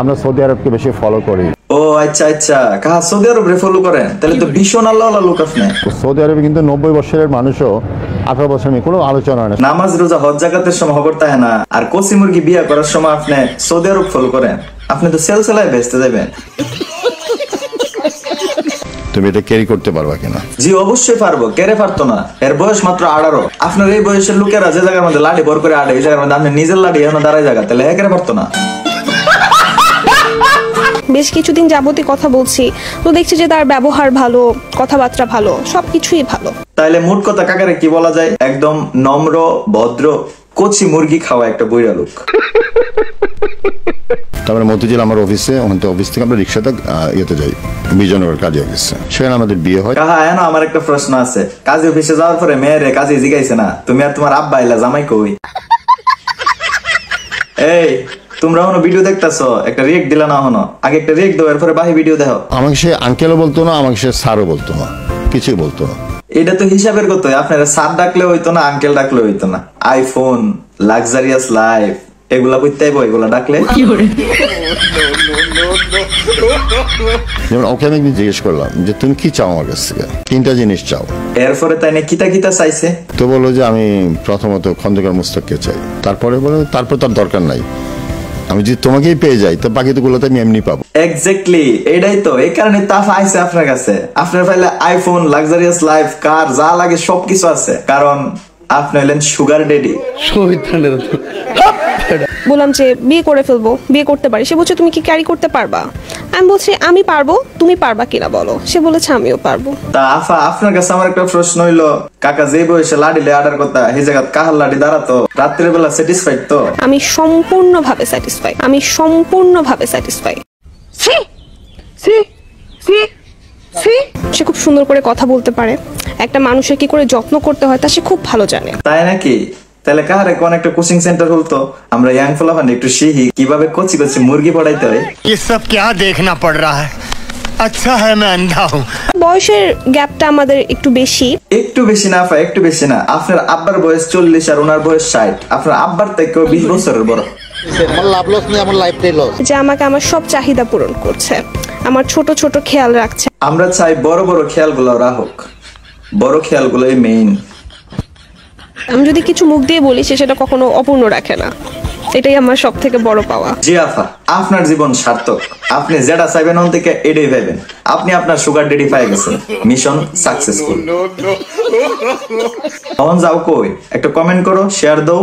আমরা সৌদি আরবকে বেশি ফলো করি। ও আচ্ছা আচ্ছা। কাহা সৌদি আরব ফলো করেন? তাহলে তো ভীষণ আল্লাহ আল্লাহ লোক আপনি। সৌদি আরবে কিন্তু নব্বই বছরের মানুষও আঠারো বছর নিয়ে কোনো আলোচনা হয় না। নামাজ রোজা হজ জাকাতের সময় খবর তাই না? আর কসি মুরগি বিয়া করার সময় আপনি সৌদি আরব ফলো করেন। আপনি তো সেল সেলায় বেচতে যাবেন। তুমি এটা ক্যারি করতে পারবা কিনা? জি অবশ্যই পারব। কেড়ে পারতো না। এর বয়স মাত্র আঠারো। আপনার এই বয়সের লোকেরা যে জায়গার মধ্যে লাঠি বর করে আড়ে এই জায়গার মধ্যে আপনি নিজের লাঠি এখন দাঁড়ায় জায়গা তাহলে একেরে পারতো না। বেশ কিছুদিন যাবতই কথা বলছি। তো দেখছি যে তার ব্যবহার ভালো কথাবার্তা ভালো সবকিছুই ভালো। তাইলে মোট কথা কাকারে কি বলা যায়? একদম নম্র ভদ্র কচি মুরগি খাওয়া একটা বইরা লোক। তারপরে মতিঝিল আমার অফিসে ওখান থেকে অফিস থেকে আমরা রিক্সাতে ইয়েতে যাই। বিজয়নগর কাজী অফিসে সেখানে আমাদের বিয়ে হয়। এনো আমার একটা প্রশ্ন আছে। কাজী অফিসে যাওয়ার পরে মেয়েরে কাজে জিগাইছে না? তুমি আর তোমার আব্বা এলা জামাই কই? এই তোমরা হনো ভিডিও দেখতাছো? একটা রিয়েক্ট দিলা না হনো? আগে একটা রিয়েক্ট দাও এরপরে বাহি ভিডিও দেখো। আমাকে সে আঙ্কেলও বলতো না আমাকে সে স্যারও বলতো না কিছুই বলতো না। এটা তো হিসাবের কত আপনারা সার ডাকলে হইতো না আঙ্কেল ডাকলে হইতো না। আইফোন লাক্সারিয়াস লাইফ এগুলা কইতে আইবো এগুলা ডাকলে। যেমন ওকে আমি একদিন জিজ্ঞেস করলাম যে তুমি কি চাও আমার কাছ থেকে? তিনটা জিনিস চাও। এরপরে তাই না কিতা কিতা চাইছে? তো বলল যে আমি প্রথমত খন্দকার মুস্তাককে চাই। তারপরে বলে তারপর তার দরকার নাই। আমি যদি তোমাকেই পেয়ে যাই তো বাকি তো আমি এমনি পাবো। এক্স্যাক্টলি এটাই তো। এই কারণে তাফ আইছে আপনার কাছে। আপনার ফাইলে আইফোন লাক্সারিয়াস লাইফ কার যা লাগে সবকিছু আছে। কারণ আপনি হলেন সুগার ডেডি বললাম যে বিয়ে করে ফেলব বিয়ে করতে পারি। সে বলছে তুমি কি ক্যারি করতে পারবা? আমি বলছি আমি পারব তুমি পারবা কিনা বলো? সে বলেছে আমিও পারব। তা আফা আপনার কাছে আমার একটা প্রশ্ন হইল কাকা যে বয়সে লাডিলে আডার কথা এই জায়গা কাহার লাডি দাঁড়াতো? রাত্রের বেলা স্যাটিসফাইড তো? আমি সম্পূর্ণভাবে স্যাটিসফাই আমি সম্পূর্ণভাবে স্যাটিসফাই সে খুব সুন্দর করে কথা বলতে পারে। একটা মানুষের কি করে যত্ন করতে হয় তা সে খুব ভালো জানে। তাই নাকি? তাহলে কাহারে কোন একটা কোচিং সেন্টার হলতো আমরা ইয়াং ফলাফান একটু শিখি কিভাবে কচি কচি মুরগি পড়াইতে হয় ये सब क्या देखना पड़ रहा है अच्छा है मैं अंधा हूँ বয়সের গ্যাপটা আমাদের একটু বেশি একটু বেশি না আফা একটু বেশি না আপনার আব্বার বয়স চল্লিশ আর ওনার বয়স ষাট আপনার আব্বার থেকেও বিশ বছরের বড় আমার লাভ লস নেই আমার লাইফটাই লস যে আমাকে আমার সব চাহিদা পূরণ করছে আমার ছোট ছোট খেয়াল রাখছে আমরা চাই বড় বড় খেয়ালগুলো রাখুক বড় খেয়ালগুলোই মেইন আমি যদি কিছু মুখ দিয়ে বলি সে সেটা কখনো অপূর্ণ রাখে না এটাই আমার সব থেকে বড় পাওয়া জি আফা আপনার জীবন সার্থক আপনি যেটা চাইবেন ওন থেকে এটাই পাইবেন আপনি আপনার সুগার ডেডি পাই গেছেন মিশন সাকসেসফুল তখন যাও কই একটা কমেন্ট করো শেয়ার দাও